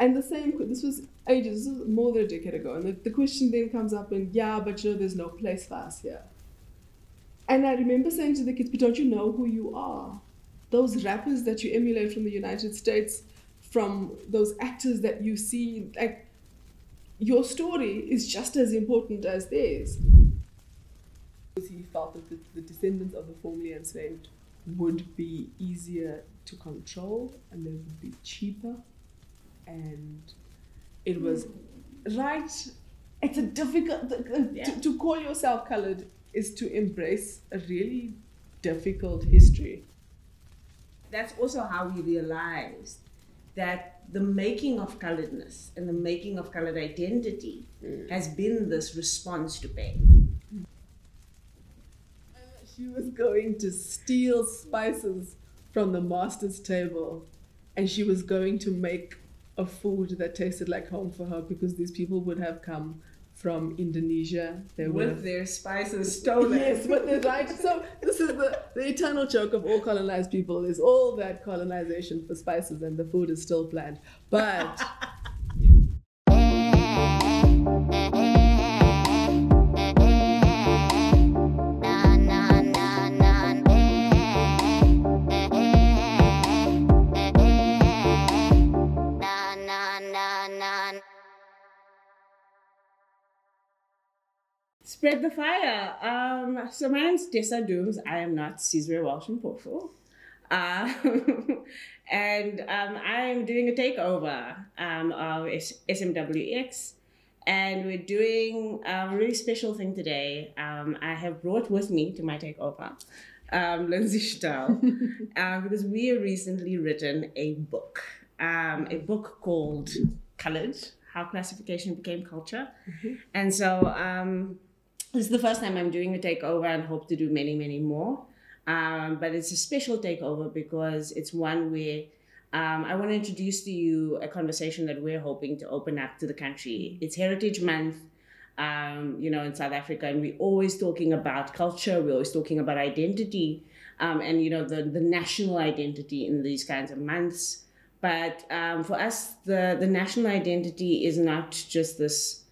And the same, this was ages, this was more than a decade ago. And the, the question then comes up, and yeah, but you know, there's no place for us here. And I remember saying to the kids, but don't you know who you are? Those rappers that you emulate from the United States, from those actors that you see, like, your story is just as important as theirs. He felt that the, the descendants of the formerly enslaved would be easier to control and they would be cheaper. And it was right. It's a difficult, Yeah. to, to call yourself colored is to embrace a really difficult history. That's also how we realized that the making of coloredness and the making of colored identity mm. has been this response to pain. She was going to steal spices from the master's table and she was going to make a food that tasted like home for her because these people would have come from Indonesia. They With have their spices stolen. Yes, but the right. So this is the, the eternal joke of all colonized people is all that colonization for spices and the food is still planned. But Spread the fire. Um, so my name's Tessa Dooms. I am not Caesar Welsh and Pofu. Um, and um, I'm doing a takeover um, of SMWX. And we're doing a really special thing today. Um, I have brought with me to my takeover um, Lynsey Chutel um, because we have recently written a book, um, a book called Colored How Classification Became Culture. And so um, this is the first time I'm doing a takeover and hope to do many, many more. Um, but it's a special takeover because it's one where um, I want to introduce to you a conversation that we're hoping to open up to the country. It's Heritage Month, um, you know, in South Africa, and we're always talking about culture. We're always talking about identity, um, and you know, the the national identity in these kinds of months. But um, for us, the the national identity is not just this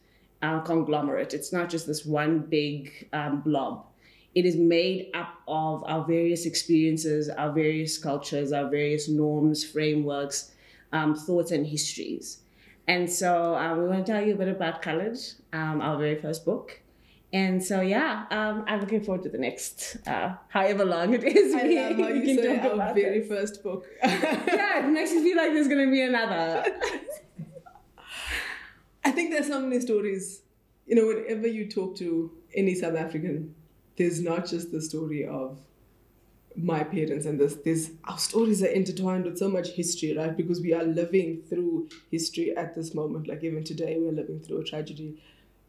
uh, conglomerate. It's not just this one big um, blob. It is made up of our various experiences, our various cultures, our various norms, frameworks, um, thoughts, and histories. And so uh, we want to tell you a bit about Colored, um, our very first book. And so, yeah, um, I'm looking forward to the next, uh, however long it is. I love how you can say our very first book. Yeah, it makes me feel like there's going to be another. I think there's so many stories. You know, whenever you talk to any South African, there's not just the story of my parents and this our stories are intertwined with so much history, right? Because we are living through history at this moment. Like even today we're living through a tragedy.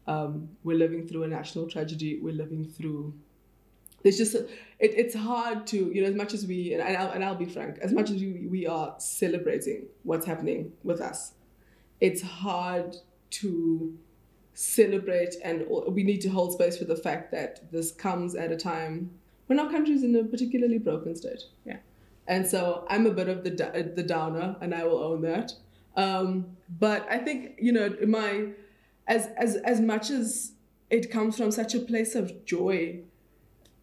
Um, we're living through a national tragedy. We're living through there's just a, it, it's hard to you know as much as we and I'll, and I'll be frank as much as we, we are celebrating what's happening with us it's hard to celebrate and we need to hold space for the fact that this comes at a time when our country is in a particularly broken state Yeah. and so i'm a bit of the the downer and i will own that um, but i think you know my as as as much as it comes from such a place of joy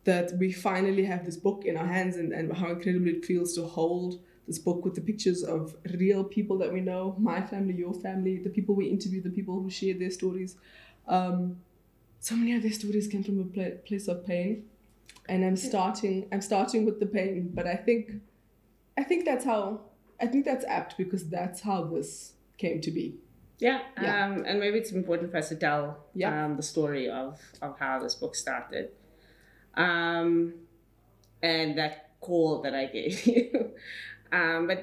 that we finally have this book in our hands and, and how incredible it feels to hold this book with the pictures of real people that we know my family your family the people we interview the people who share their stories um, so many of their stories came from a pla- place of pain and i'm starting i'm starting with the pain but i think i think that's how i think that's apt because that's how this came to be Yeah, Yeah. Um, and maybe it's important for us to tell Yeah. um, the story of, of how this book started. Um, and that call that I gave you. Um, but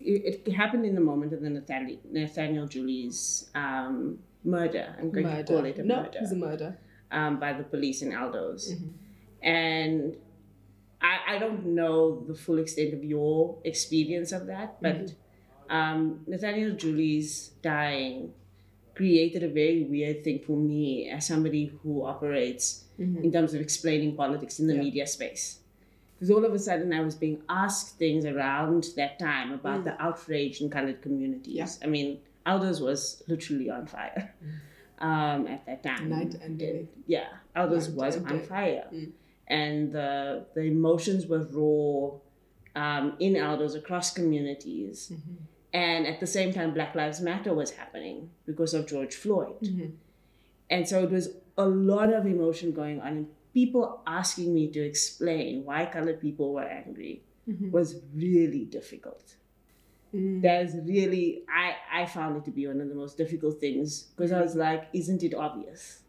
it, it happened in the moment of the Nathaniel, Nathaniel Julies' um, murder. I'm going to call it a no murder it's a murder um, by the police in Eldos. Mhm. And I, I don't know the full extent of your experience of that, but um, Nathaniel Julies' dying created a very weird thing for me as somebody who operates Mhm. in terms of explaining politics in the Yeah. media space. Because all of a sudden I was being asked things around that time about the outrage in colored communities. Yeah. I mean, Eldos was literally on fire um, at that time. Night and day. Yeah, Eldos Night was on day. fire, Mm. and the the emotions were raw um, in Eldos across communities. Mm-hmm. And at the same time, Black Lives Matter was happening because of George Floyd. Mhm. And so it was a lot of emotion going on, people asking me to explain why colored people were angry Mhm. was really difficult. Mm. That is really, I, I found it to be one of the most difficult things because I was like, isn't it obvious?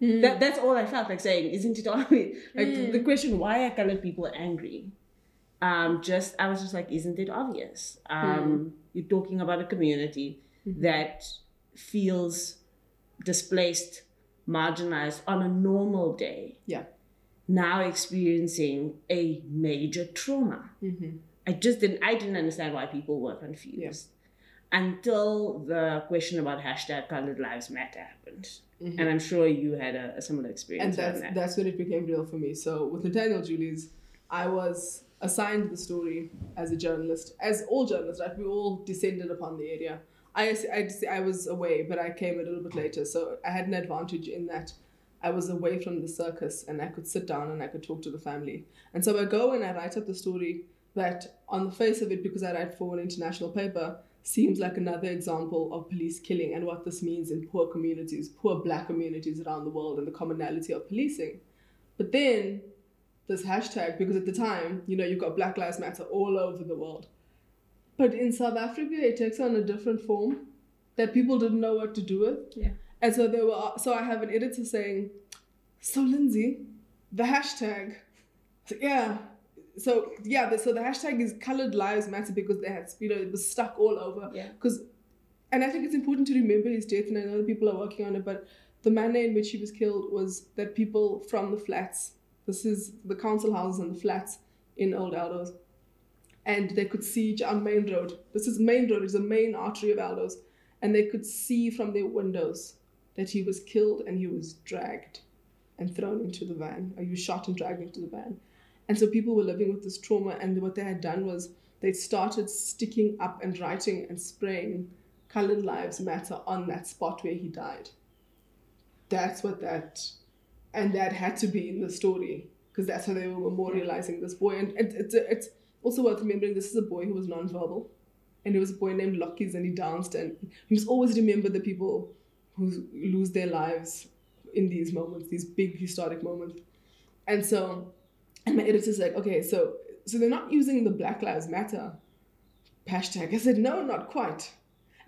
Mm. That, that's all I felt like saying, isn't it obvious? Like the- Mm. the question, why are colored people angry? Um, just, I was just like, isn't it obvious? Mm. Um, You're talking about a community Mm-hmm. that feels displaced, marginalized on a normal day. Yeah. Now experiencing a major trauma. Mhm. I just didn't I didn't understand why people were confused. Until the question about hashtag colored lives matter happened. Mhm. And I'm sure you had a, a similar experience and that's that. that's when it became real for me. So with Nathaniel Julies, I was assigned the story as a journalist, as all journalists, right? We all descended upon the area. I, I, I was away, but I came a little bit later, so I had an advantage in that I was away from the circus and I could sit down and I could talk to the family. And so I go and I write up the story that, on the face of it, because I write for an international paper, seems like another example of police killing and what this means in poor communities, poor black communities around the world, and the commonality of policing. But then this hashtag, because at the time, you know, you've got Black Lives Matter all over the world. But in South Africa, it takes on a different form that people didn't know what to do with. Yeah. And so they were. Uh, so I have an editor saying, "So Lynsey, the hashtag, so, yeah." So yeah, the, so the hashtag is Colored Lives Matter because they had, you know, it was stuck all over. Yeah. Because, and I think it's important to remember his death, and I know that people are working on it, but the manner in which he was killed was that people from the flats, this is the council houses and the flats in Old Eldos, and they could see each on Main Road. This is Main Road, it's the main artery of Eldos, and they could see from their windows that he was killed and he was dragged and thrown into the van, or he was shot and dragged into the van. And so people were living with this trauma, and what they had done was they started sticking up and writing and spraying Colored Lives Matter on that spot where he died. That's what that, and that had to be in the story because that's how they were memorializing this boy. And it, it's it's also worth remembering this is a boy who was nonverbal, and there was a boy named Lockies, and he danced. And you must always remember the people who lose their lives in these moments, these big historic moments. And so, and my editor's like, okay, so so they're not using the Black Lives Matter hashtag. I said, no, not quite.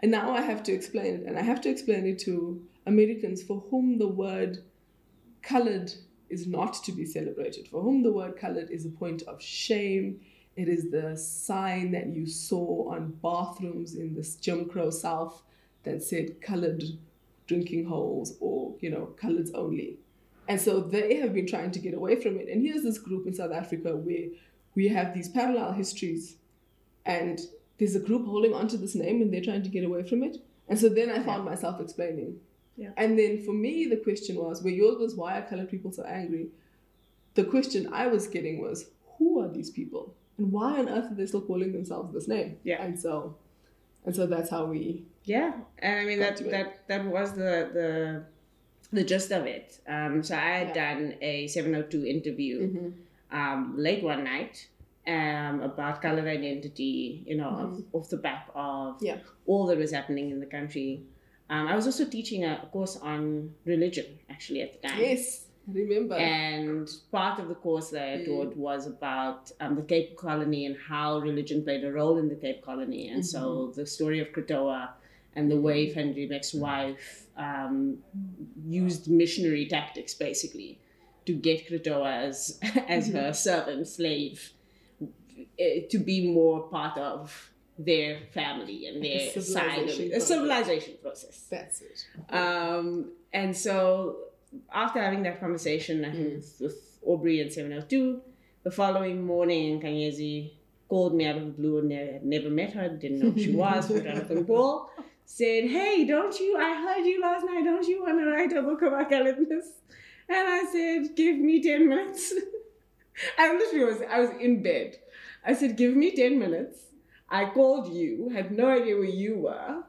And now I have to explain it, and I have to explain it to Americans for whom the word colored is not to be celebrated, for whom the word colored is a point of shame. It is the sign that you saw on bathrooms in this Jim Crow South that said colored drinking holes or, you know, coloreds only. And so they have been trying to get away from it. And here's this group in South Africa where we have these parallel histories and there's a group holding onto this name and they're trying to get away from it. And so then I found myself explaining. Yeah. And then for me, the question was, where yours was, why are colored people so angry? The question I was getting was, who are these people? And why on earth are they still calling themselves this name? Yeah. And so, and so that's how we. Yeah, and I mean that that that was the the the gist of it. Um, so I had Yeah. done a seven hundred two interview Mhm. um, late one night um, about color identity. You know, off, off the back of Yeah. all that was happening in the country. Um, I was also teaching a course on religion actually at the time. Yes, I remember. And part of the course that I Mm. taught was about um, the Cape Colony and how religion played a role in the Cape Colony. And so Mm-hmm. the story of Krotoa and the way Van Riebeeck's wife um, used missionary tactics basically to get Krotoa as, as Mm-hmm. her servant, slave, eh, to be more part of their family and their side of civilization it. A civilization process. that's it. Um, and so after having that conversation I think, with, with Aubrey and 702, the following morning, Kanyezi called me out of the blue and I had never met her, didn't know who she was, from Jonathan Ball, said, Hey, don't you, I heard you last night, don't you want to write a book about coloredness? And I said, Give me 10 minutes. I literally was, I was in bed. I said, give me 10 minutes. I called you, had no idea where you were,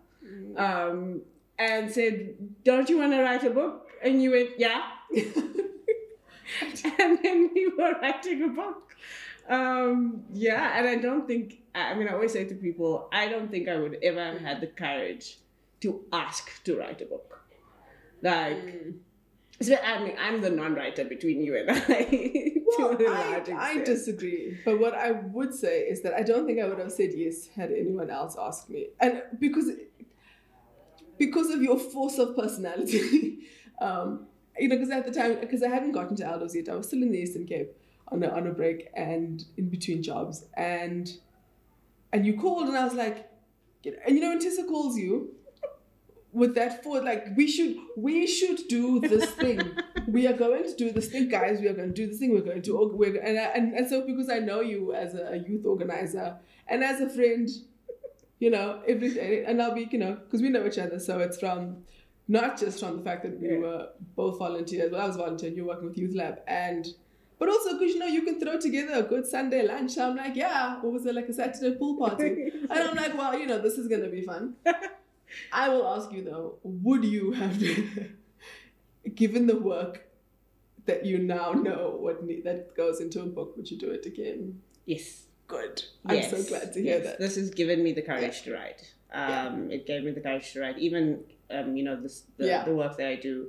um, and said, don't you want to write a book? And you went, yeah. and then we were writing a book. Um, yeah, and I don't think, I mean, I always say to people, I don't think I would ever have had the courage to ask to write a book. Like, so, I mean, I'm the non-writer between you and I. Well, I, I disagree. But what I would say is that I don't think I would have said yes had anyone else asked me. And because because of your force of personality, um, you know, because at the time, because I hadn't gotten to Eldos yet, I was still in the Eastern Cape on a, on a break and in between jobs. And and you called and I was like, you know, and you know when Tessa calls you with that for like we should we should do this thing. we are going to do this thing, guys. We are going to do this thing. We're going to we're and, I- and and so because I know you as a, a youth organizer and as a friend, you know every day, and I'll be you know because we know each other, so it's from not just from the fact that we Yeah. were both volunteers. Well, I was volunteering. You're working with Youth Lab and. But also because you know you can throw together a good Sunday lunch. I'm like, yeah, what was it like a Saturday pool party? And I'm like, well, you know, this is gonna be fun. I will ask you though, would you have given the work that you now know what ne- that goes into a book, would you do it again? yes. Good. I'm so glad to hear yes. that. This has given me the courage to write. Yeah. Um, It gave me the courage to write. Even, um, you know, this, the, Yeah. the work that I do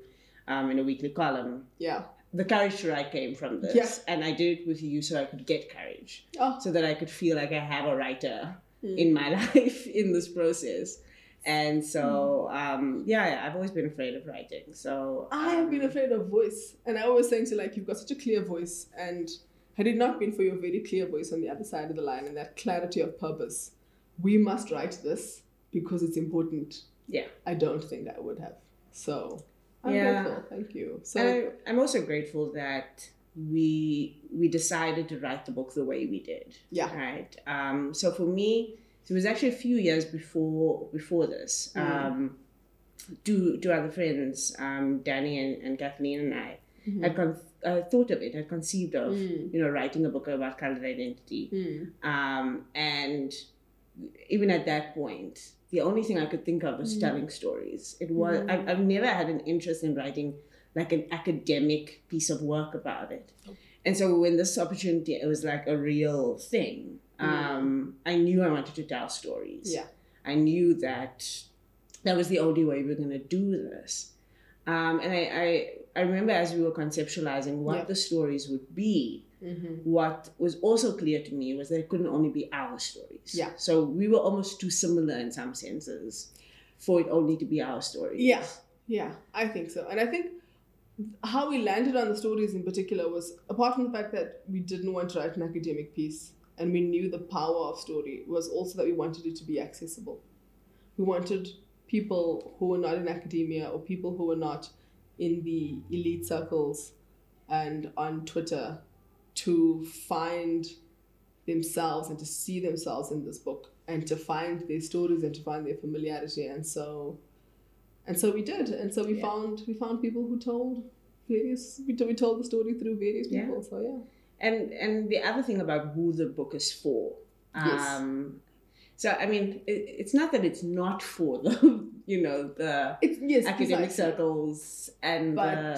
um, in a weekly column. Yeah. The courage to write came from this. And I did it with you so I could get courage. Oh. So that I could feel like I have a writer Mm. in my life in this process. And so, Hmm. um, yeah, yeah, I've always been afraid of writing. So I have been um, afraid of voice, and I always saying to like, you've got such a clear voice, and had it not been for your very clear voice on the other side of the line and that clarity of purpose, we must write this because it's important. Yeah. I don't think I would have. So I'm Yeah. grateful. Thank you. So And I, I'm also grateful that we we decided to write the book the way we did. Yeah. Right. Um, so for me, it was actually a few years before before this. Mm. Um, two two other friends, um, Danny and, and Kathleen and I, Mhm. had con- uh, thought of it, had conceived of Mm. you know writing a book about colored identity. Mm. Um, and even at that point, the only thing I could think of was Mm. telling stories. It was Mm. I've, I've never had an interest in writing like an academic piece of work about it. And so when this opportunity, it was like a real thing. Um, I knew I wanted to tell stories. Mm. Yeah. I knew that that was the only way we were going to do this. Um, and I, I, I remember as we were conceptualizing what Yeah. the stories would be, Mm-hmm. what was also clear to me was that it couldn't only be our stories. Yeah. So we were almost too similar in some senses for it only to be our stories. Yeah, yeah, I think so. And I think how we landed on the stories in particular was apart from the fact that we didn't want to write an academic piece and we knew the power of story was also that we wanted it to be accessible. We wanted people who were not in academia or people who were not in the elite circles and on Twitter to find themselves and to see themselves in this book and to find their stories and to find their familiarity and so and so we did and so we Yeah. found we found people who told various we, we told the story through various Yeah. people so yeah And and the other thing about who the book is for. Yes. Um, so I mean, it, it's not that it's not for the you know the it's yes academic precisely. circles and but the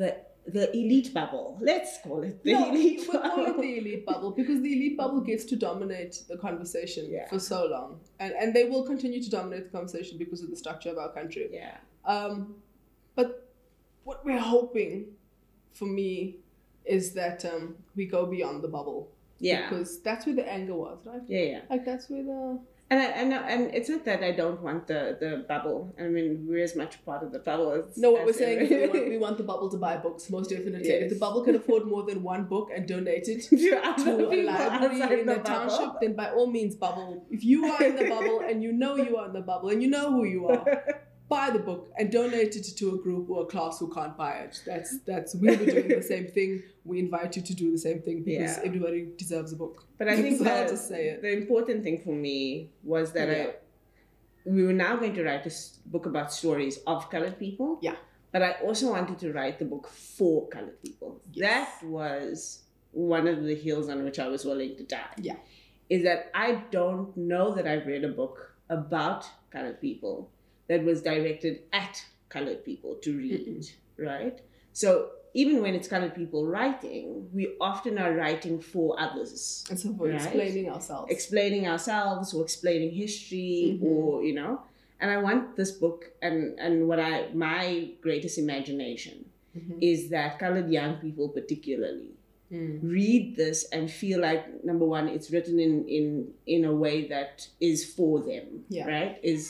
the the elite bubble. Let's call it the no, elite we'll call it bubble. the elite bubble because the elite bubble gets to dominate the conversation Yeah. for so long, and and they will continue to dominate the conversation because of the structure of our country. yeah. Um, but what we're hoping, for me, is that um, we go beyond the bubble Yeah. because that's where the anger was, right? Yeah. Yeah. Like that's where the And I, and and it's not that I don't want the the bubble. I mean, we're as much part of the bubble as no. What as we're saying is we want, we want the bubble to buy books, most definitely. Yes. If the bubble can afford more than one book and donate it to a library in the the township, then by all means, bubble. If you are in the bubble and you know you are in the bubble and you know who you are, buy the book and donate it to a group or a class who can't buy it. That's that's we'll be doing the same thing. We invite you to do the same thing because Yeah. everybody deserves a book. But I think So I'll that just say it. the important thing for me was that Yeah. I we were now going to write a book about stories of colored people. Yeah. but I also wanted to write the book for colored people. Yes. That was one of the hills on which I was willing to die. Yeah. Is that I don't know that I've read a book about colored people that was directed at colored people to read, right? So even when it's colored people writing, we often are writing for others And so we're Right. explaining ourselves. explaining ourselves or explaining history Mhm. or you know and i want this book and and what i my greatest imagination Mhm. is that colored young people particularly Mm. read this and feel like number one it's written in in in a way that is for them Yeah. right is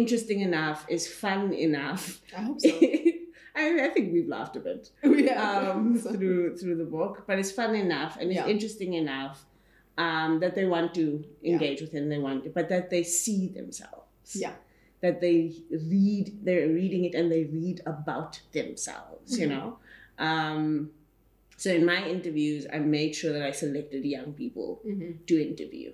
interesting enough is fun enough I hope so. I, I think we've laughed a bit yeah. um, through through the book, but it's fun enough and it's Yeah. interesting enough um, that they want to Yeah. engage with and they want to, but that they see themselves. Yeah. That they read, they're reading it and they read about themselves. You Mhm. know. Um, so in my interviews, I made sure that I selected young people Mhm. to interview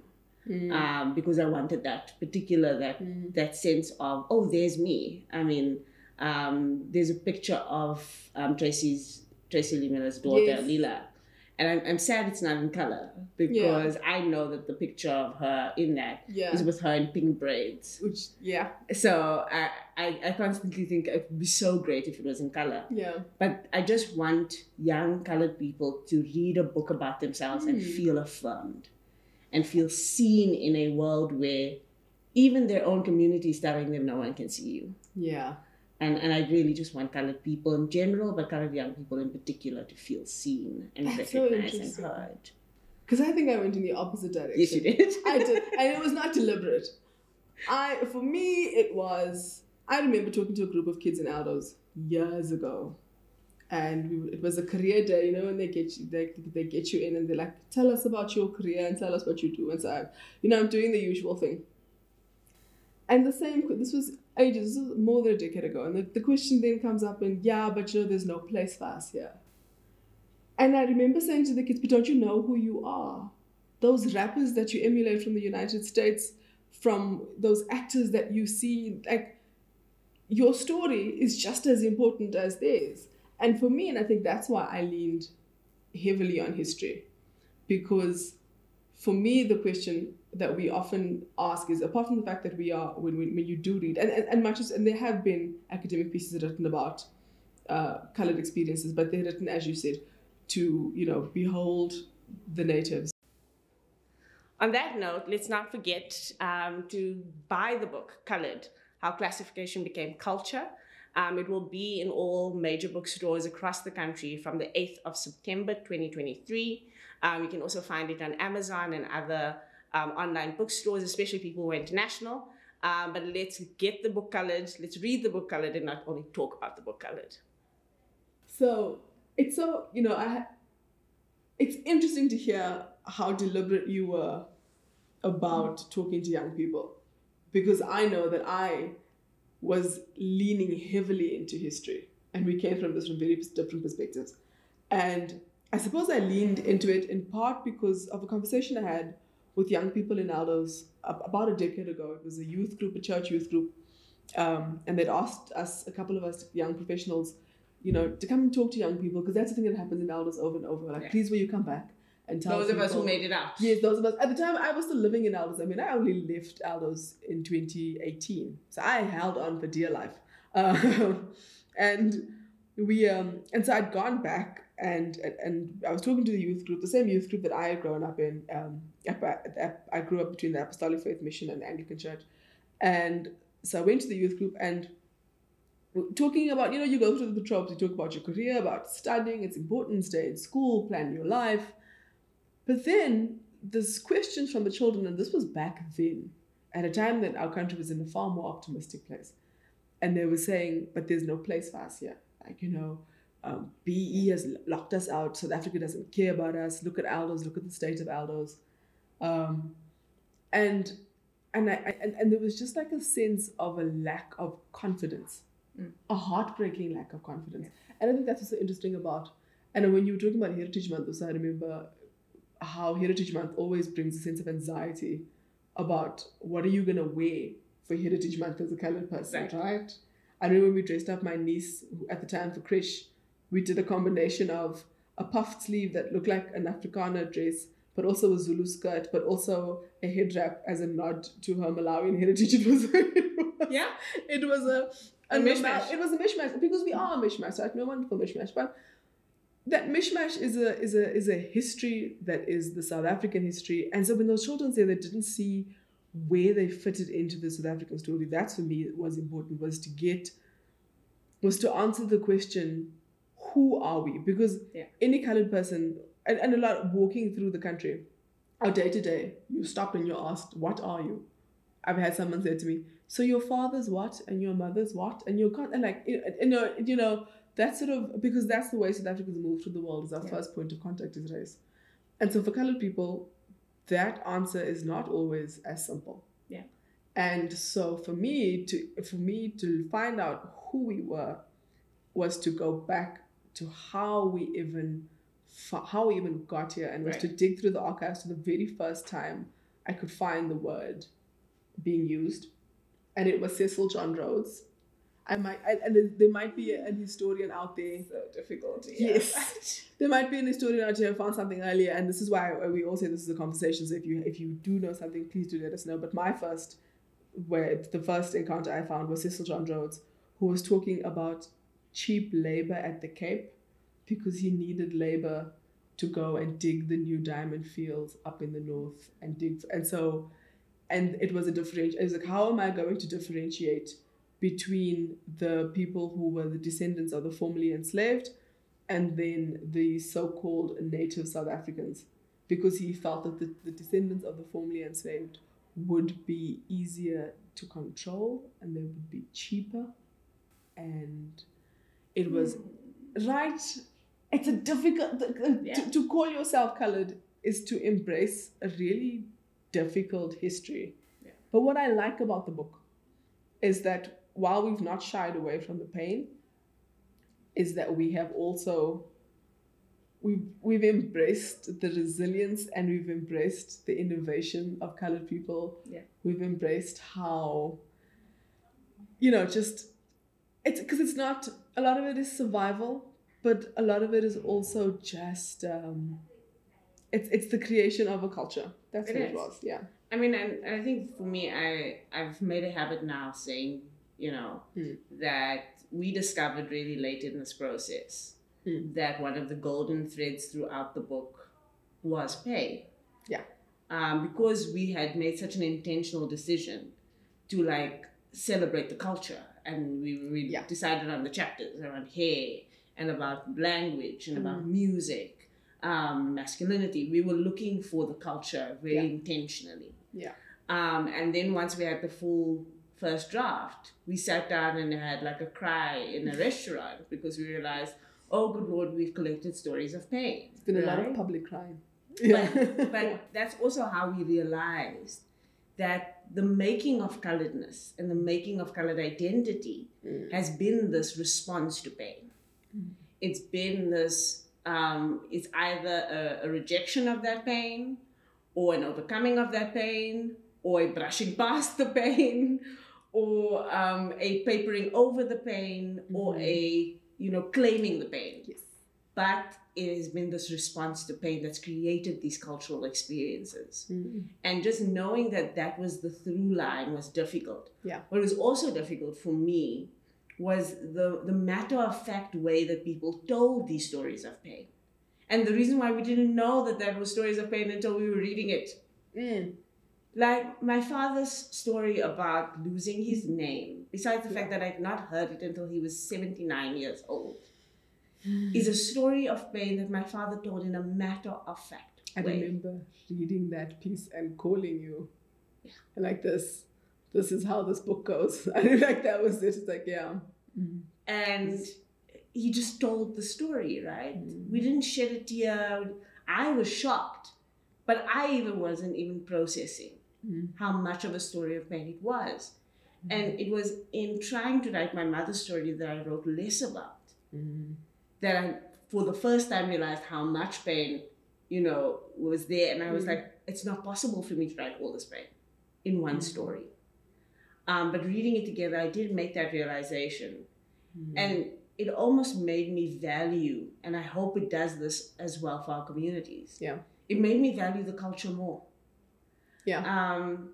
Mm. um, because I wanted that particular that Mm. that sense of oh there's me i mean um, there's a picture of um, tracy's tracy lee miller's daughter Yes. lila and I'm, I'm sad it's not in color because i know that the picture of her in that is Yeah. with her in pink braids Which, yeah. so I, I, I constantly think it would be so great if it was in color Yeah. but i just want young colored people to read a book about themselves and Hmm. feel affirmed and feel seen in a world where even their own community is telling them no one can see you. Yeah. And, and I really just want colored people in general, but colored young people in particular, to feel seen and That's so recognized and heard. Because I think I went in the opposite direction. Yes, you did. I did, and it was not deliberate. I, for me, it was. I remember talking to a group of kids in Eldos years ago, and we, it was a career day. You know, and they get you, they, they get you in, and they're like, "Tell us about your career and tell us what you do." And so, I, you know, I'm doing the usual thing. And the same. This was ages. This was more than a decade ago, and the, the question then comes up, and yeah, but you know, there's no place for us here. And I remember saying to the kids, "But don't you know who you are?" those rappers that you emulate from the United States, from those actors that you see, like your story is just as important as theirs. And for me, and I think that's why I leaned heavily on history, because for me, the question that we often ask is apart from the fact that we are, when, when, when you do read, and, and, and much as, and there have been academic pieces written about uh, colored experiences, but they're written, as you said, to, you know, behold the natives On that note, let's not forget um, to buy the book, Colored How Classification Became Culture. Um, it will be in all major bookstores across the country from the 8th of September 2023. Um, you can also find it on Amazon and other um, online bookstores, especially people who are international. Um, but let's get the book colored, let's read the book colored, and not only talk about the book colored. So it's so you know I. It's interesting to hear how deliberate you were about talking to young people, because I know that I was leaning heavily into history, and we came from this from very different perspectives, and I suppose I leaned into it in part because of a conversation I had with young people in Eldos about a decade ago. It was a youth group, a church youth group, um, and they'd asked us, a couple of us young professionals, you know, to come and talk to young people because that's the thing that happens in Eldos over and over. Like, Yeah. please, will you come back and tell Those of us who people- made it out. Yes, those of us. At the time, I was still living in Eldos. I mean, I only left Eldos in 2018, so I held on for dear life. Um, and we, um, and so I'd gone back, and and I was talking to the youth group, the same youth group that I had grown up in. Um, I grew up between the Apostolic Faith Mission and the Anglican Church, and so I went to the youth group and talking about you know you go through the tropes. You talk about your career, about studying. It's important. Stay in school, plan your life. But then there's questions from the children, and this was back then, at a time that our country was in a far more optimistic place. And they were saying, but there's no place for us here. Like, you know, um, BE has locked us out. South Africa doesn't care about us. Look at Eldos, look at the state of Eldos. Um, and and, I, and and there was just like a sense of a lack of confidence, Mm. a heartbreaking lack of confidence. And I think that's what's so interesting about. And when you were talking about Heritage Month, also I remember how Heritage Month always brings a sense of anxiety about what are you gonna wear for Heritage Month as a colored person, Right. right? I remember when we dressed up my niece at the time for Krish, we did a combination of a puffed sleeve that looked like an Afrikaner dress, but also a Zulu skirt, but also a head wrap as a nod to her Malawian heritage. It was, Yeah. it was a, A mishmash. It was a mishmash because we are a mishmash, right? We're a wonderful mishmash, but that mishmash is a is a is a history that is the South African history, and so when those children say they didn't see where they fitted into the South African story, that's for me was important was to get was to answer the question, who are we? Because Yeah. any colored person and, and a lot walking through the country, our day to day, you stop and you're asked, what are you? I've had someone say to me, so your father's what and your mother's what and your con and like you know you know that's sort of because that's the way South Africans move through the world is our Yeah. first point of contact is race, and so for colored people, that answer is not always as simple. Yeah. And so for me to for me to find out who we were was to go back to how we even how we even got here and was to dig through the archives to the very first time I could find the word being used, and it was Cecil John Rhodes. I might, and and there- might be an historian out there. So difficult. Yes. There might be an historian out there who found something earlier, and this is why we all say this is a conversation. So if you if you do know something, please do let us know. But my first, where the first encounter I found was Cecil John Rhodes, who was talking about cheap labor at the Cape, because he needed labor to go and dig the new diamond fields up in the north and dig and so, and it was a different. It was like how am I going to differentiate between the people who were the descendants of the formerly enslaved and then the so-called native South Africans, because he felt that the, the descendants of the formerly enslaved would be easier to control and they would be cheaper. And it was hmm. right. It's a difficult Yeah. to, to call yourself colored is to embrace a really difficult history. Yeah. But what I like about the book is that while we've not shied away from the pain, is that we have also we've we've embraced the resilience and we've embraced the innovation of colored people. Yeah. We've embraced how you know just it's because it's not a lot of it is survival, but a lot of it is also just um it's it's the creation of a culture. That's It what it is. was. Yeah. I mean, and, and I think for me, I I've made a habit now saying, you know, Hmm. that we discovered really late in this process Hmm. that one of the golden threads throughout the book was pain. Yeah. Um, because we had made such an intentional decision to like celebrate the culture, and we we Yeah. decided on the chapters around hair and about language and about Mm. music, um, masculinity. We were looking for the culture very Yeah. intentionally. Yeah. Um, and then once we had the full first draft, we sat down and had like a cry in a restaurant because we realized, oh, good lord, we've collected stories of pain. It's been a lot of public crime. But, but that's also how we realized that the making of coloredness and the making of colored identity Mm. has been this response to pain. Mm. It's been this, um, it's either a, a rejection of that pain, or an overcoming of that pain, or a brushing past the pain, or um, a papering over the pain, or Mhm. a, you know, claiming the pain yes. but it has been this response to pain that's created these cultural experiences Mm. and just knowing that that was the through line was difficult Yeah. what was also difficult for me was the the matter of fact way that people told these stories of pain and the reason why we didn't know that that was stories of pain until we were reading it Mm. Like my father's story about losing his name besides the Yeah. fact that i'd not heard it until he was 79 years old is a story of pain that my father told in a matter of fact I way. remember reading that piece and calling you. Yeah. Like this, this is how this book goes. I mean, like that was it. It's like, yeah. Mm. And he just told the story, right? Mm. We didn't shed a tear. I was shocked, but I even wasn't even processing Mm. how much of a story of pain it was. And it was in trying to write my mother's story that I wrote less about. Mm. that I, for the first time, realized how much pain, you know, was there. And I was Mm. like, it's not possible for me to write all this pain in one Mm. story. Um, but reading it together, I did make that realization. And it almost made me value, and I hope it does this as well for our communities. Yeah. It made me value the culture more. Yeah. Um,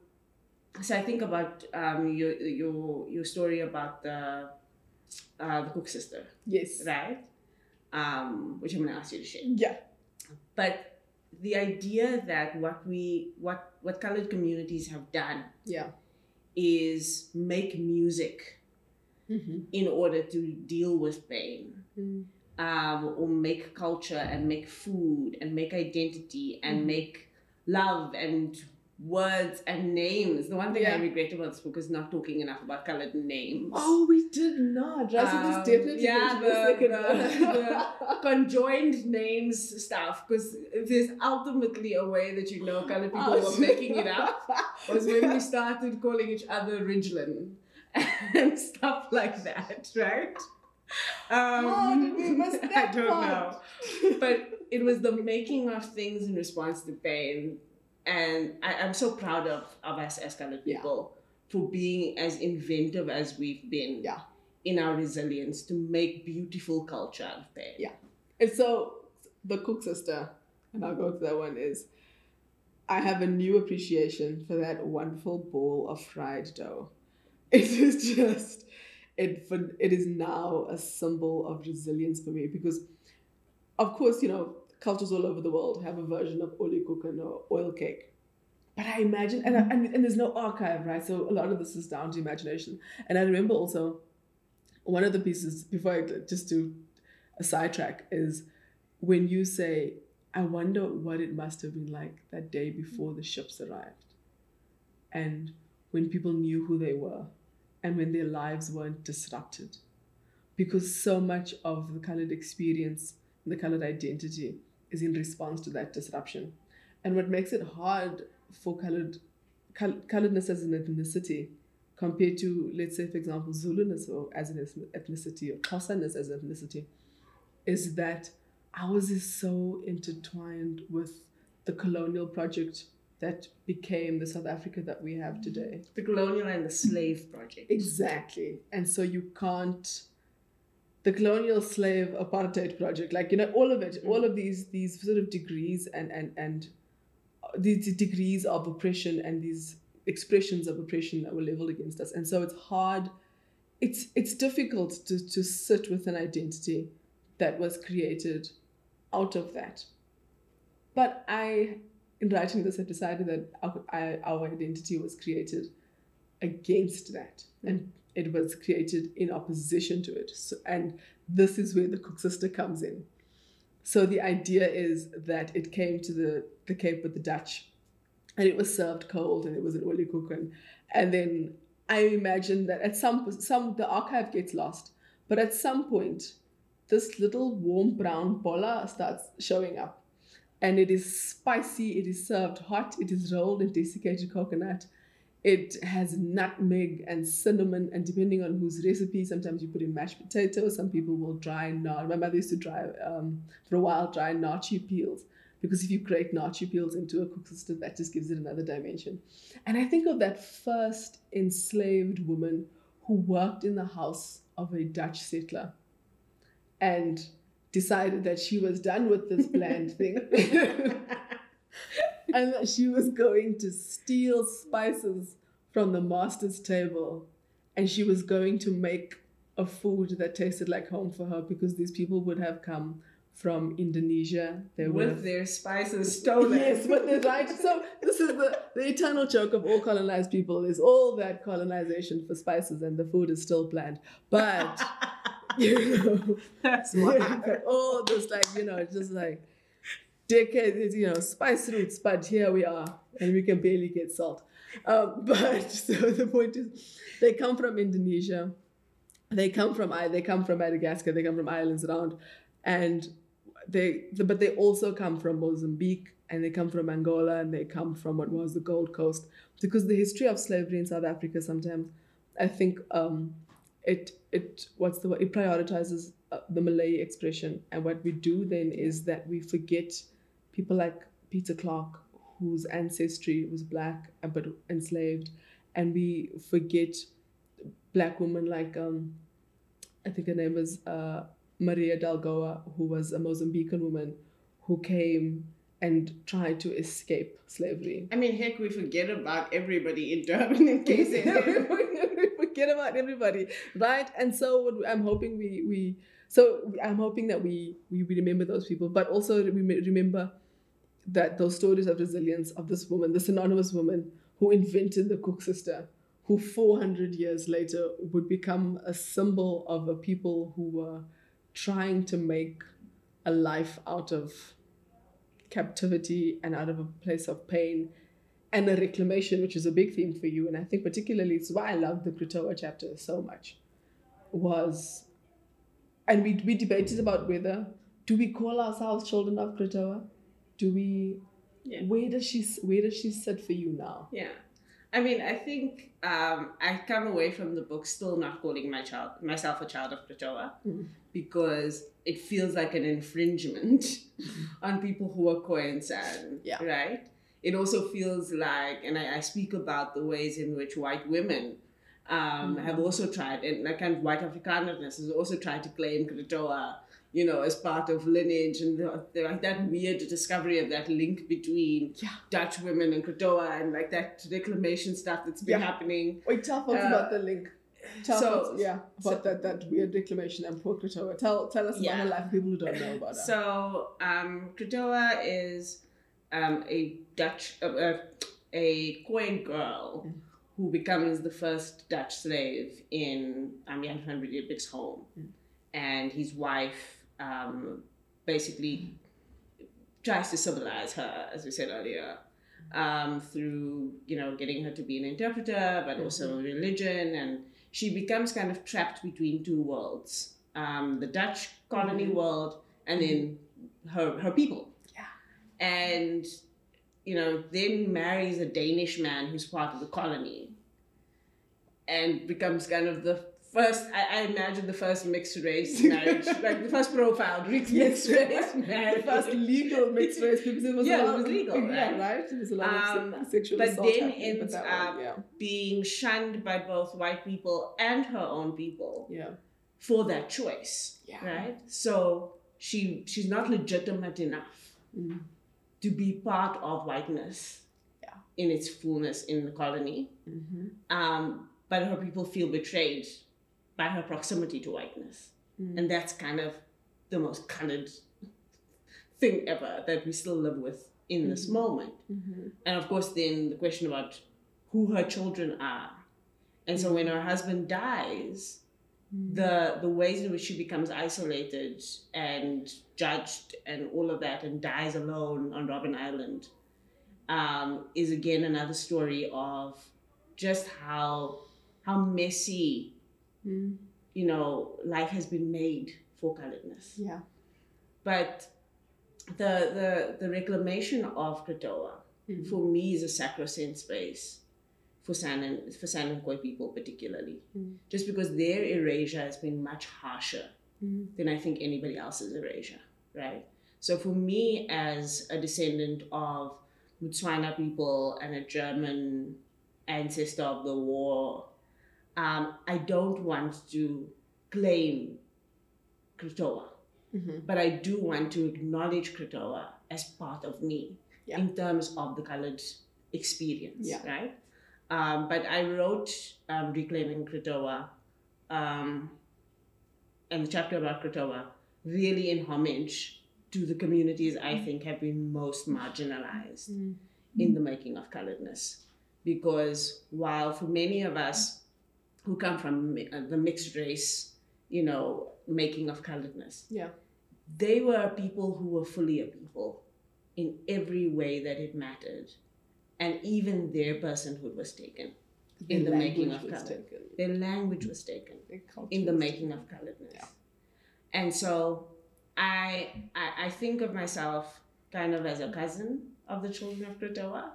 so I think about um, your your your story about the uh, the koeksister, yes. right? Um, which I'm gonna ask you to share. Yeah. But the idea that what we what what colored communities have done Yeah. is make music Mm-hmm. in order to deal with pain um, or make culture and make food and make identity and Mhm. make love and words and names. The one thing I regret about this book is not talking enough about colored names. Oh, we did not. Right? so Um, this definitely yeah, to be the- Conjoined names stuff, because there's ultimately a way that you know colored people Oh, were making it up. was when we started calling each other Ridgeland and stuff like that, right? Um, How did we miss I don't part? know. But it was the making of things in response to pain. And I, I'm so proud of, of us as colored Yeah. people for being as inventive as we've been Yeah. in our resilience to make beautiful culture out of pain. Yeah. And so the koeksister, and I'll go to that one, is I have a new appreciation for that wonderful bowl of fried dough. It is just it for it is now a symbol of resilience for me because of course, you know, cultures all over the world have a version of oliekoeken or oil cake. But I imagine, and, I, mm-hmm. and, and there's no archive, right? So a lot of this is down to imagination. And I remember also one of the pieces, before I just do a sidetrack, is when you say, I wonder what it must have been like that day before the ships arrived. And when people knew who they were and when their lives weren't disrupted. Because so much of the colored experience, the colored identity, is in response to that disruption. And what makes it hard for colored col- coloredness as an ethnicity compared to, let's say, for example, Zuluness or as an ethnicity or Xhosaness as an ethnicity, is that ours is so intertwined with the colonial project that became the South Africa that we have today. The colonial and the slave project. Exactly. And so you can't the colonial slave apartheid project, like you know, all of it, all of these these sort of degrees and and and uh, these degrees of oppression and these expressions of oppression that were leveled against us. And so it's hard, it's it's difficult to, to sit with an identity that was created out of that. But I in writing this, I decided that our, I, our identity was created against that, and it was created in opposition to it. So, and this is where the koeksister comes in. So the idea is that it came to the, the Cape with the Dutch, and it was served cold, and it was an oliekoeken, and then I imagine that at some some the archive gets lost, but at some point, this little warm brown bola starts showing up and it is spicy, it is served hot, it is rolled in desiccated coconut. It has nutmeg and cinnamon, and depending on whose recipe, sometimes you put in mashed potatoes. Some people will dry nut. My mother used to dry um, for a while dry naartjie peels because if you grate naartjie peels into a koeksister, that just gives it another dimension. And I think of that first enslaved woman who worked in the house of a Dutch settler, and decided that she was done with this bland thing and that she was going to steal spices from the master's table and she was going to make a food that tasted like home for her because these people would have come from Indonesia. They With have their spices stolen. Yes, but they're right. So this is the, the eternal joke of all colonized people is all that colonization for spices and the food is still planned. But you know That's why. all this like, you know, just like decades, you know, spice routes, but here we are and we can barely get salt. Um, but so the point is they come from Indonesia, they come from I they come from Madagascar, they come from islands around, and they but they also come from Mozambique and they come from Angola and they come from what was the Gold Coast because the history of slavery in South Africa sometimes I think um, it it what's the it prioritizes uh, the Malay expression and what we do then is that we forget people like Peter Clark whose ancestry was black but enslaved and we forget black women like um, I think her name was uh, Maria Dalgoa, who was a Mozambican woman who came and tried to escape slavery. I mean, heck, we forget about everybody in Durban in case we forget about everybody, right? And so I'm hoping we we so I'm hoping that we we remember those people, but also we remember that those stories of resilience of this woman, this anonymous woman who invented the koeksister, who 400 years later would become a symbol of a people who were trying to make a life out of captivity and out of a place of pain and a reclamation, which is a big theme for you. And I think particularly it's why I love the Krotoa chapter so much, was, and we, we debated about whether, do we call ourselves children of Krotoa? Do we, yeah. where does she, where does she sit for you now? Yeah. I mean, I think um, I come away from the book still not calling my child myself a child of Krotoa mm. because it feels like an infringement on people who are Khoi and yeah. right? It also feels like, and I, I, speak about the ways in which white women um, mm. have also tried, and like kind of white Afrikanerness has also tried to claim Krotoa you know, as part of lineage and the, the, like that weird discovery of that link between yeah. Dutch women and Krotoa and like that reclamation stuff that's been yeah. happening. Wait, tell us uh, about the link. Tell so, folks, yeah, about so, that, that weird reclamation and poor Krotoa. Tell, tell us yeah. about her life, people who don't know about her. So, um, is um, a Dutch, uh, uh, a Khoi girl mm. who becomes the first Dutch slave in um, Jan van Riebeeck's home. Mm. And his wife um, basically tries to civilize her, as we said earlier, um, through you know getting her to be an interpreter, but also mm-hmm. religion, and she becomes kind of trapped between two worlds: um, the Dutch colony mm-hmm. world, and then her her people. Yeah, and you know then marries a Danish man who's part of the colony, and becomes kind of the first, I, I, imagine the first mixed race marriage, like the first profiled mixed, mixed race marriage. the first legal mixed race because it was yeah, it was legal, right? Yeah, right. It was a lot um, of sexual but assault. then ends up yeah. being shunned by both white people and her own people. Yeah. For that choice. Yeah. Right. So she she's not legitimate enough mm. to be part of whiteness. Yeah. In its fullness in the colony. Mm-hmm. Um, but her people feel betrayed by her proximity to whiteness. Mm. And that's kind of the most colored thing ever that we still live with in mm-hmm. this moment. Mm-hmm. And of course, then the question about who her children are. And so when her husband dies, mm-hmm. the the ways in which she becomes isolated and judged and all of that and dies alone on Robben Island um, is again another story of just how how messy mm. you know, life has been made for coloredness. Yeah. But the the the reclamation of Krotoa mm. for me is a sacrosanct space for San and for San and Khoi people particularly, mm. just because their erasure has been much harsher mm. than I think anybody else's erasure, right? So for me, as a descendant of Botswana people and a German ancestor of the war um, I don't want to claim Krotoa, mm-hmm. but I do want to acknowledge Krotoa as part of me yeah. in terms of the colored experience, yeah. right? Um, but I wrote um, Reclaiming Krotoa um, and the chapter about Krotoa really in homage to the communities I think have been most marginalized mm-hmm. in the making of coloredness. Because while for many of us, who come from uh, the mixed race, you know, making of coloredness. Yeah. They were people who were fully a people in every way that it mattered. And even their personhood was taken in the making of color. Their language was taken in the making of coloredness. Yeah. And so I, I, I think of myself kind of as a cousin of the children of Krotoa.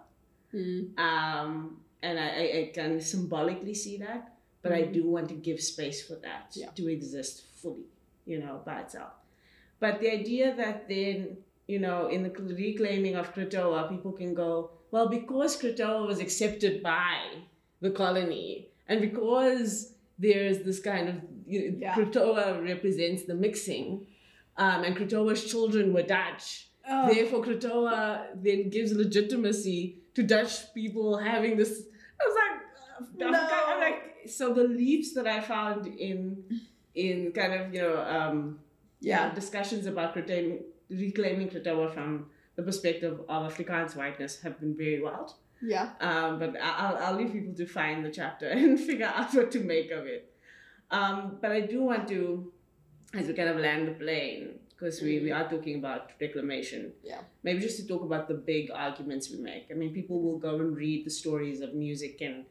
Mm. Um, and I, I, I can symbolically see that but mm-hmm. I do want to give space for that yeah. to exist fully, you know, by itself. But the idea that then, you know, in the reclaiming of Krotoa, people can go, well, because Krotoa was accepted by the colony. And because there's this kind of, you know, Yeah. Krotoa represents the mixing, um, and Krotoa's children were Dutch. Oh. Therefore, Krotoa then gives legitimacy to Dutch people having this. I was like, uh, No. I'm like, so the leaps that I found in in kind of you know um, yeah. discussions about reclaiming, reclaiming Krotoa from the perspective of Afrikaans whiteness have been very wild. Yeah. Um, but I'll, I'll leave people to find the chapter and figure out what to make of it. Um, but I do want to, as we kind of land the plane, because we, we are talking about reclamation. Yeah. Maybe just to talk about the big arguments we make. I mean, people will go and read the stories of music and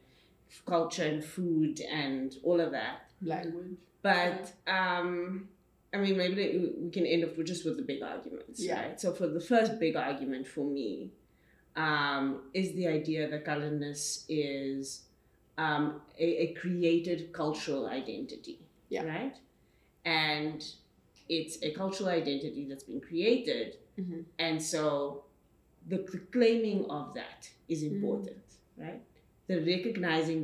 culture and food and all of that. Language. But um, I mean, maybe we can end up with just with the big arguments, Yeah. right? So for the first big argument for me um, is the idea that coloredness is um, a, a created cultural identity, Yeah. right? And it's a cultural identity that's been created, Mhm. and so the, claiming of that is important, right? The recognizing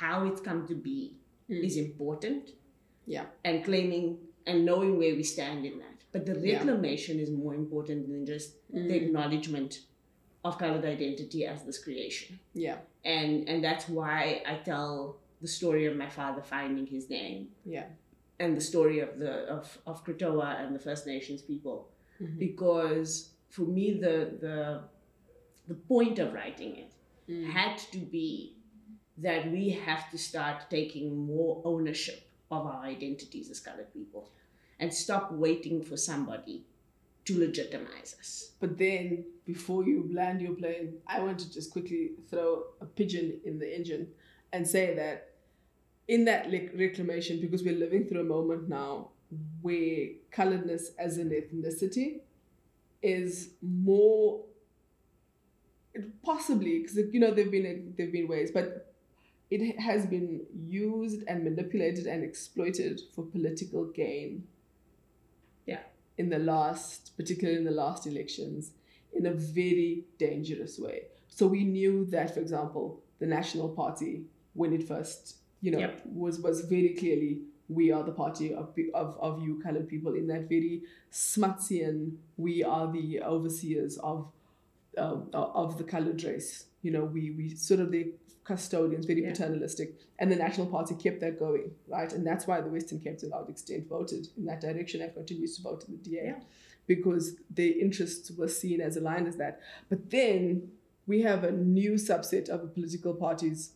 how it's come to be Mm. is important. Yeah. And claiming and knowing where we stand in that. But the Yeah. reclamation is more important than just the Mm. acknowledgement of colored identity as this creation. Yeah. And and that's why I tell the story of my father finding his name Yeah. and the story of the of, of Krotoa and the First Nations people. Mhm. Because for me the the the point of writing it Mm. had to be that we have to start taking more ownership of our identities as colored people and stop waiting for somebody to legitimize us. But then, before you land your plane, I want to just quickly throw a pigeon in the engine and say that in that reclamation, because we're living through a moment now where coloredness as an ethnicity is more possibly because you know there've been there've been ways, but it has been used and manipulated and exploited for political gain Yeah. in the last, particularly in the last elections, in a very dangerous way. So we knew that, for example, the National Party, when it first, you know, Yep. was was very clearly we are the party of of of you colored people in that very Smutsian, we are the overseers of uh, of the colored race. You know, we we sort of the custodians, very Yeah. paternalistic, and the National Party kept that going, right? And that's why the Western Cape, to a large extent, voted in that direction and continues to vote in the DA Yeah. because their interests were seen as aligned as that. But then we have a new subset of political parties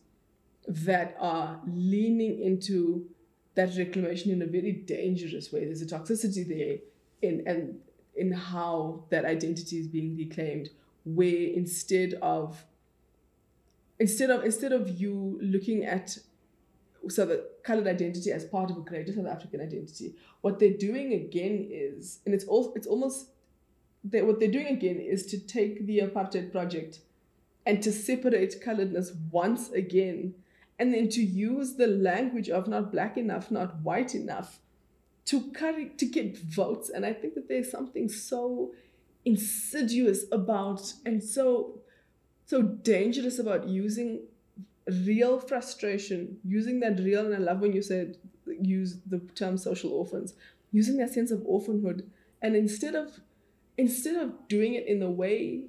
that are leaning into that reclamation in a very dangerous way. There's a toxicity there in and in how that identity is being reclaimed, where instead of instead of instead of you looking at so the colored identity as part of a greater South African identity, what they're doing again is, and it's all it's almost they, what they're doing again is to take the apartheid project and to separate coloredness once again, and then to use the language of not black enough, not white enough, to carry to get votes. And I think that there's something so insidious about and so so dangerous about using real frustration, using that real, and I love when you said use the term social orphans, using that sense of orphanhood, and instead of instead of doing it in the way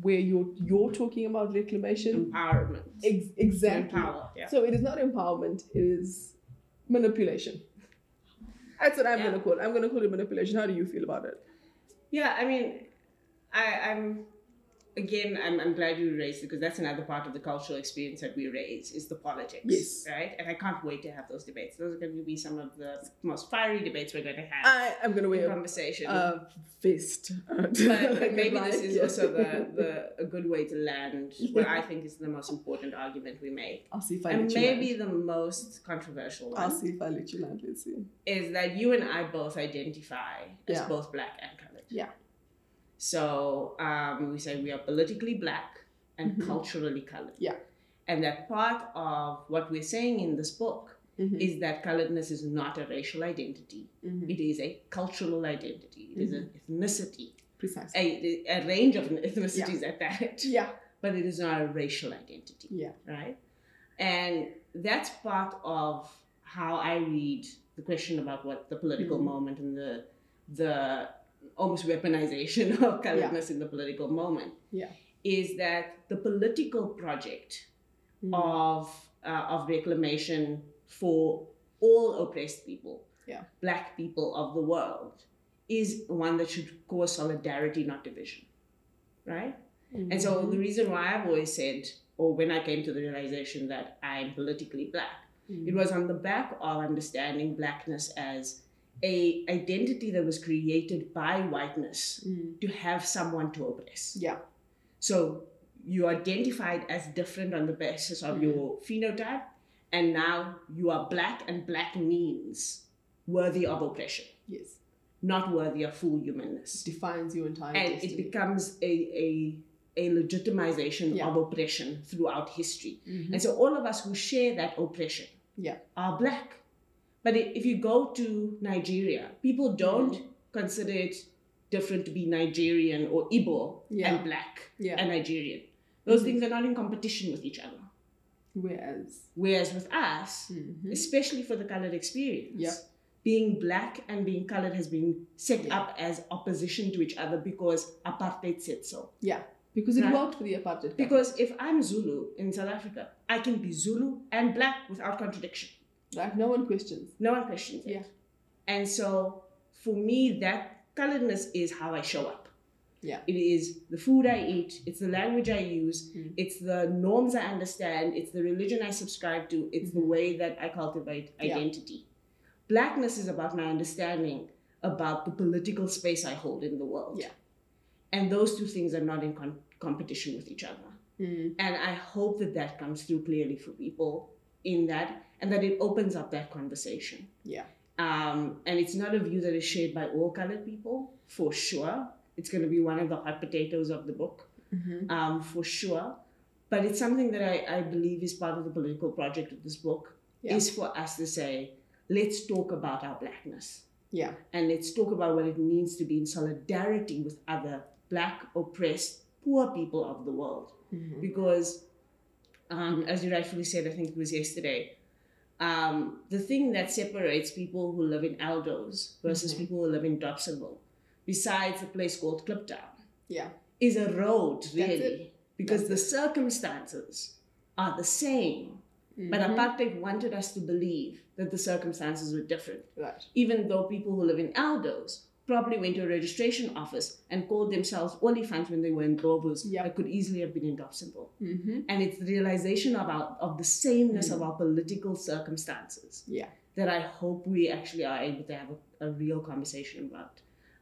where you're you're talking about reclamation, Empowerment. ex- exactly. Empower. Yeah. So it is not empowerment; it is manipulation. That's what I'm Yeah. gonna call. it. I'm gonna call it manipulation. How do you feel about it? Yeah, I mean, I, I'm again, I'm, I'm glad you raised it because that's another part of the cultural experience that we raise is the politics. Yes. Right? And I can't wait to have those debates. Those are going to be some of the most fiery debates we're going to have I am gonna in wear conversation. a vest. but, but maybe this is also the, the a good way to land what I think is the most important argument we make. I'll see if I And let you maybe land. the most controversial I'll see if I let you land. Let's see. is that you and I both identify as Yeah. both black and colored. Yeah. So um, we say we are politically black and Mhm. culturally colored. Yeah. And that part of what we're saying in this book Mhm. is that coloredness is not a racial identity. Mhm. It is a cultural identity. It is an ethnicity, Precisely. a, a range of ethnicities at that. Yeah. But it is not a racial identity Yeah. right? And that's part of how I read the question about what the political Mhm. moment and the the almost weaponization of coloredness in the political moment. Yeah. Is that the political project Mm. of uh, of reclamation for all oppressed people, Yeah. black people of the world, is one that should cause solidarity, not division, right? And so Mm-hmm. the reason why I've always said, or when I came to the realization that I'm politically black, Mm. it was on the back of understanding blackness as a identity that was created by whiteness Mm. to have someone to oppress. Yeah. So you identified as different on the basis of Mhm. your phenotype, and now you are black, and black means worthy of oppression, Yes. not worthy of full humanness. Defines your entire And destiny. it becomes a, a, a legitimization Yeah. of oppression throughout history. Mhm. And so all of us who share that oppression Yeah. are black. But if you go to Nigeria, people don't Mm-hmm. consider it different to be Nigerian or Igbo Yeah. and black Yeah. and Nigerian. Those Mhm. things are not in competition with each other. Whereas. Whereas with us, Mhm. especially for the colored experience, Yeah. being black and being colored has been set Yeah. up as opposition to each other because apartheid said so. Yeah. Because it Right. worked for the apartheid. government. Because if I'm Zulu in South Africa, I can be Zulu and black without contradiction. Right? No one questions. No one questions it. Yeah. And so for me, that coloredness is how I show up. Yeah. It is the food I eat, it's the language I use, Mm. it's the norms I understand, it's the religion I subscribe to, it's the way that I cultivate Mm-hmm. Yeah. identity. Blackness is about my understanding about the political space I hold in the world. Yeah. And those two things are not in con- competition with each other. Mm. And I hope that that comes through clearly for people in that, and that it opens up that conversation. Yeah. Um, and it's not a view that is shared by all colored people, for sure. It's going to be one of the hot potatoes of the book, Mhm. um, for sure. But it's something that I, I believe is part of the political project of this book, Yeah. is for us to say, let's talk about our blackness. Yeah. And let's talk about what it means to be in solidarity with other black, oppressed, poor people of the world Mhm. because um, as you rightfully said, I think it was yesterday, um, the thing that separates people who live in Eldos versus Mhm. people who live in Dobsonville, besides a place called Kliptown, Yeah. is a road, really. Because That's the circumstances are the same. But Mhm. apartheid wanted us to believe that the circumstances were different Right. even though people who live in Eldos probably went to a registration office and called themselves Olifants when they were in Globus Yep. that could easily have been in Dobsonville. Mm-hmm. And it's the realization of, our, of the sameness Mm. of our political circumstances Yeah. that I hope we actually are able to have a, a real conversation about.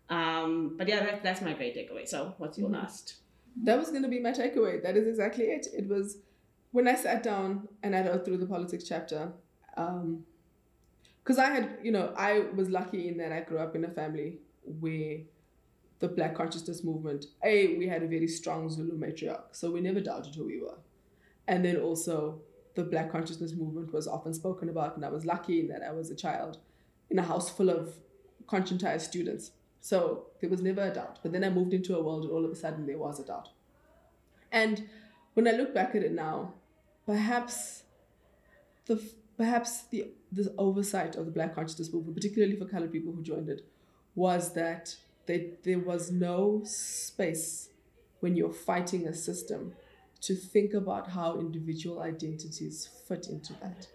Um, but yeah, that, that's my great takeaway. So, what's your Mhm. last? That was going to be my takeaway. That is exactly it. It was when I sat down and I wrote through the politics chapter. Because I had, you know, I was lucky in that I grew up in a family where the Black consciousness movement, A, we had a very strong Zulu matriarch, so we never doubted who we were. And then also, the Black consciousness movement was often spoken about, and I was lucky in that I was a child in a house full of conscientized students. So there was never a doubt. But then I moved into a world and all of a sudden there was a doubt. And when I look back at it now, perhaps the perhaps the the oversight of the Black consciousness movement, particularly for colored people who joined it, was that they, there was no space when you're fighting a system to think about how individual identities fit into that.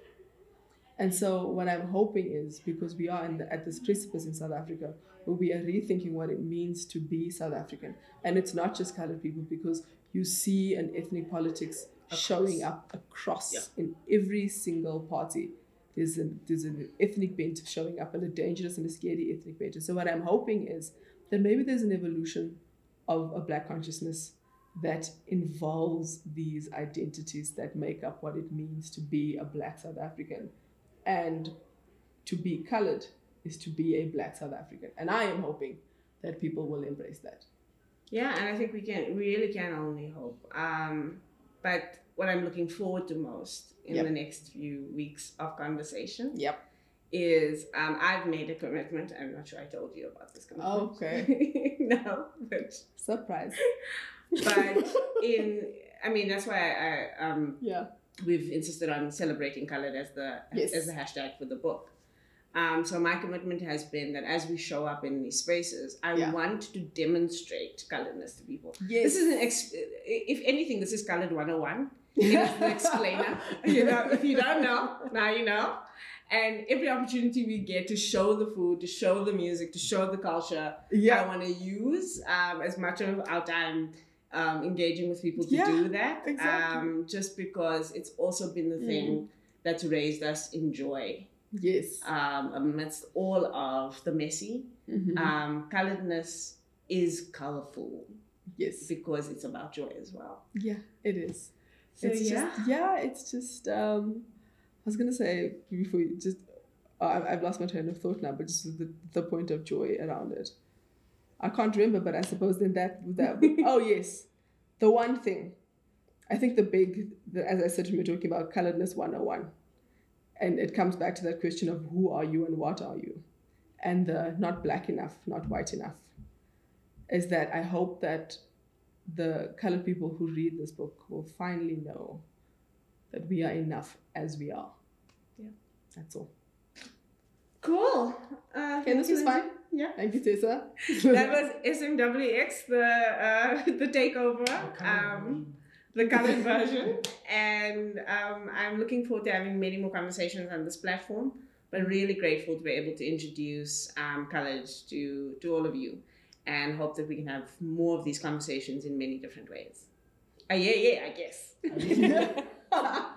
And so, what I'm hoping is because we are in the, at this precipice in South Africa where we are rethinking what it means to be South African. And it's not just colored people because you see an ethnic politics showing up across Yeah. in every single party. There's, there's an ethnic bent showing up and a dangerous and a scary ethnic bent. And so, what I'm hoping is that maybe there's an evolution of a black consciousness that involves these identities that make up what it means to be a black South African. And to be colored is to be a black South African. And I am hoping that people will embrace that. Yeah, and I think we can we really can only hope. Um, but what I'm looking forward to most in Yep. the next few weeks of conversation Yep. is um, I've made a commitment. I'm not sure I told you about this commitment. Okay. no, but Surprise. but in I mean that's why I, I um Yeah. we've insisted on celebrating colored as the Yes. as the hashtag for the book. Um, so my commitment has been that as we show up in these spaces, I Yeah. want to demonstrate coloredness to people. Yes. This is an ex- if anything, this is colored 101. It is the explainer. You know, if you don't know, now you know. And every opportunity we get to show the food, to show the music, to show the culture, I want to use um, as much of our time um, engaging with people to Yeah, do that. exactly. Um, just because it's also been the thing that's raised us in joy Yes. um, amidst all of the messy. Mhm. Um, coloredness is colorful yes. because it's about joy as well. Yeah, it is. So it's yeah. just yeah, it's just um I was gonna say before you just uh, I've lost my train of thought now, but just the the point of joy around it. I can't remember, but I suppose then that that oh yes, the one thing. I think the big, the, as I said, when we we're talking about coloredness 101, and it comes back to that question of who are you and what are you, and the not black enough, not white enough, is that I hope that the colored people who read this book will finally know that we are enough as we are. Yeah. That's all. Cool. Uh, Okay, this was fun. Yeah. Thank you, Tessa. That was SMWX, the uh, the takeover, um, the colored version, and um, I'm looking forward to having many more conversations on this platform. But really grateful to be able to introduce um, colored to to all of you, and hope that we can have more of these conversations in many different ways. Uh, yeah, yeah, I guess.